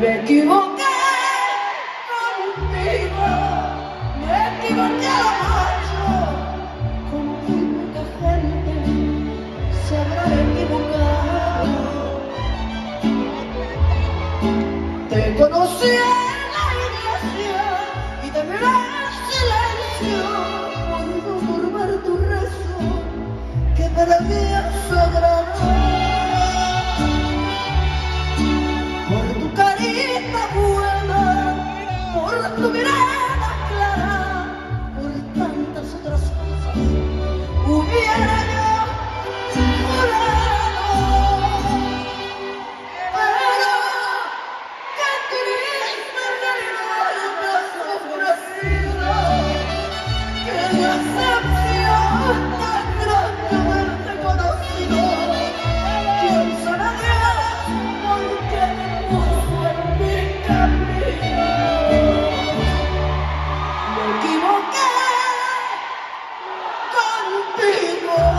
Me equivoqué contigo, me equivoqué mucho, con muy poca gente se habrá equivocado. Te conocí en la iglesia Suegra mía, suegra mía people.